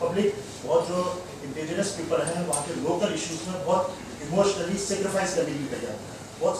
Public बहुत जो indigenous people हैं, वहाँ के लोकल इश्यूज़ में बहुत इमोशनली सेक्रीफाइस करने के तैयार है। बहुत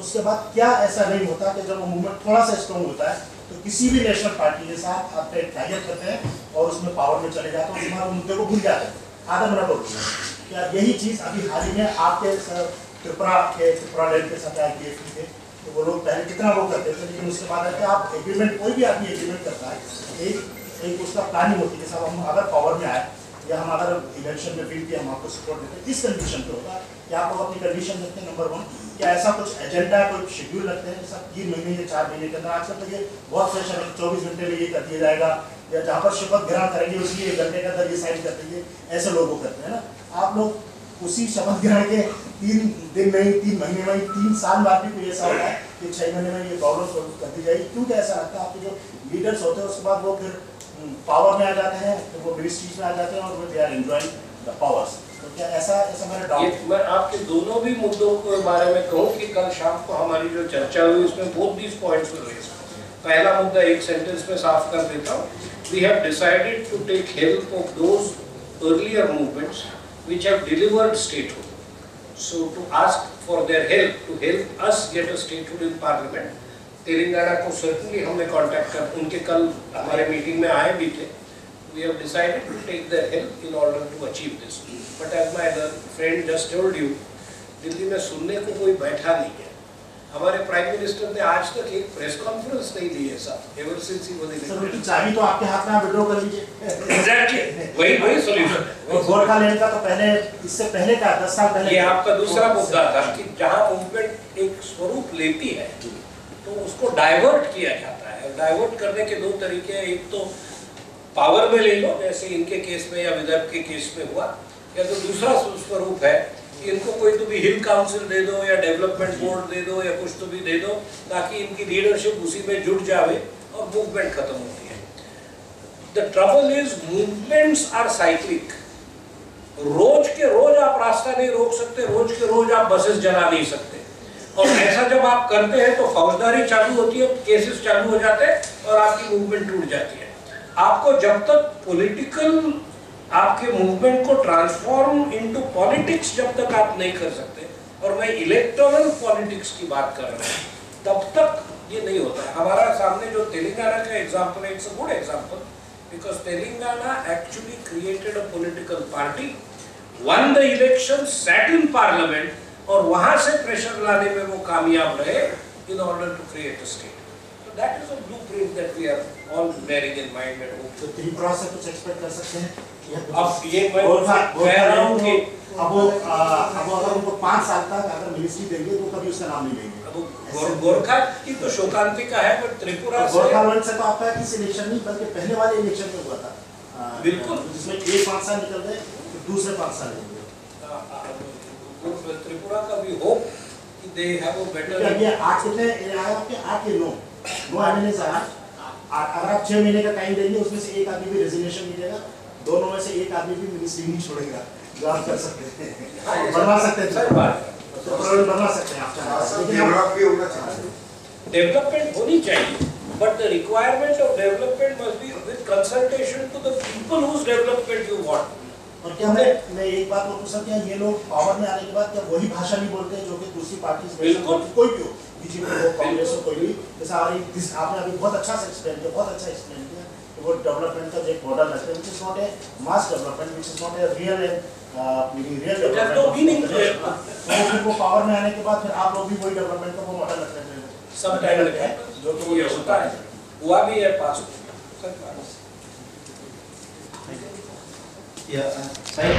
उसके बाद क्या ऐसा नहीं होता कि जब वो मूवमेंट थोड़ा सा स्ट्रॉन्ग होता है तो किसी भी नेशनल पार्टी के साथ आप टाइप करते हैं और उसमें पावर में चले जाते हैं और मुद्दे को भूल जाते हैं। आधा मिनट होती है क्या यही चीज़ अभी हाल ही में आपके त्रिपुरा के, त्रिपुरा लैंड के साथ आई थे तो वो लोग पहले कितना वो करते थे, लेकिन उसके बाद आके आप एग्रीमेंट कोई भी आदमी एग्रीमेंट करता है, एक एक उसका प्लानिंग होती है साहब, हम अगर पावर में आए या हम अगर इलेक्शन में विन किया हम आपको सपोर्ट देते हैं, इस कंडीशन पे होगा कि आप अपनी कंडीशन रखते हैं नंबर वन क्या ऐसा कुछ एजेंडा कोई शेड्यूल रखते हैं जैसा तीन महीने या चार महीने के अंदर आजकल तो ये बहुत फ़ैशन है चौबीस घंटे में ये कर दिया जाएगा, या जहाँ पर शपथ ग्रहण करेंगे, उसी एक घंटे के अंदर ये साइन कर देंगे, ऐसे लोगों करते हैं ना? आप लोग उसी शपथ ग्रहण के तीन दिन में ही, तीन महीने में ही, तीन साल बाद भी कोई ऐसा होता है कि छह महीने में ये प्रॉब्लम सॉल्व कर दी जाएगी? क्योंकि ऐसा लगता है आपके जो लीडर्स होते हैं, उसके बाद वो फिर पावर में आ जाते हैं फिर वो मिनिस्ट्रीज में आ जाते हैं और वो they are enjoying the powers तो क्या ऐसा ऐसा मेरा डाउट मैं आपके दोनों भी मुद्दों के बारे में कहूँ कि कल शाम को हमारी जो चर्चा हुई उसमें both these points were raised पहला मुद्दा एक सेंटेंस में साफ़ कर देता हूँ। We have decided to take help of those earlier movements which have delivered statehood. So to ask for their help, to help us get a statehood in parliament, Telangana को certainly हमने contact कर उनके कल हमारे meeting में आए भी थे। We have decided to take their help in order to achieve this. But as my other friend just told you, Delhi में सुनने को कोई बैठा नहीं है। हमारे प्राइम मिनिस्टर ने आज तक एक प्रेस कॉन्फ्रेंस नहीं दी है साहब ever since he was sir उनकी चाबी तो आपके हाथ में आप विड्रॉ कर लीजिए। एग्जैक्टली वही वही सॉल्यूशन और गोरखा लैंड का तो पहले इससे पहले का दस साल पहले ये आपका दूसरा मुद्दा था कि जहाँ मूवमेंट एक स्वरूप लेती है डाइवर्ट किया जाता है। डाइवर्ट करने के दो तरीके हैं। एक तो पावर में ले लो जैसे इनके केस में या विदर्भ के केस में हुआ या तो दूसरा स्वरूप है कि इनको कोई तो भी हिल काउंसिल दे दो या डेवलपमेंट बोर्ड दे दो या कुछ तो भी दे दो ताकि इनकी लीडरशिप उसी में जुट जावे और मूवमेंट खत्म होती है। The trouble is movements are cyclic रोज के रोज आप रास्ता नहीं रोक सकते रोज के रोज आप बसेस जला नहीं सकते। और ऐसा जब आप करते हैं तो फौजदारी चालू होती है केसेस चालू हो जाते हैं और आपकी मूवमेंट टूट जाती है। आपको जब तक पॉलिटिकल आपके मूवमेंट को ट्रांसफॉर्म इनटू पॉलिटिक्स जब तक आप नहीं कर सकते और मैं इलेक्टोरल पॉलिटिक्स की बात कर रहा हूँ तब तक ये नहीं होता हमारा सामने जो तेलंगाना का एग्ज़ाम्पल है it's a good example because Telangana actually created a political party, won the election, sat in parliament और वहाँ से प्रेशर लाने में वो कामयाब रहे in order to create a state. So that is a blueprint that we are all bearing in mind and hope. तो त्रिपुरा से कुछ एक्सपेक्ट कर सकते हैं अब ये मैं गोरखा कह रहा हूँ कि अब वो अब अगर उनको पाँच साल तक अगर मिनिस्ट्री देंगे तो कभी उसका नाम नहीं लेंगे अब गोर- गोरखा की तो शोकांतिका है पर त्रिपुरा तो से गोरखालैंड से तो आपका किस इलेक्शन नहीं बल्कि पहले वाले इलेक्शन में हुआ था बिल्कुल। जिसमें एक पाँच साल निकल गए दूसरे पाँच साल निकल त्रिपुरा का भी होप कि दे हैव अ बेटर अब ये आठ कितने ये आपके आठ के नौ नौ एम एल आठ आ- अगर आप छह महीने का टाइम देंगे उसमें से एक आदमी भी रेजिग्नेशन मिलेगा दोनों में से एक आदमी भी मिनिस्ट्री नहीं छोड़ेगा। जो आप कर सकते हैं। बनवा सकते हैं। है। तो बनवा सकते हैं आप डेवलप भी होना चाहिए। डेवलपमेंट होनी चाहिए but the requirement of development must be with consultation to the people whose development you want और क्या मैं मैं एक बात पूछ सकता हूँ ये लोग पावर में आने के बाद क्या वही भाषा नहीं बोलते हैं जो कि दूसरी पार्टी कोई भी हो? बीजेपी हो कांग्रेस हो कोई भी। जैसा हमारी आपने अभी बहुत अच्छा से एक्सप्लेन किया बहुत अच्छा एक्सप्लेन किया कि वो डेवलपमेंट का जो एक मॉडल हैं which is not a mass development which is not a real real it. तो वो पावर में आने के बाद फिर आप लोग भी वही डेवलपमेंट का वो मॉडल रखते हैं। सब टाइम है? जो कि वो होता है। हुआ भी है पास Ya, saya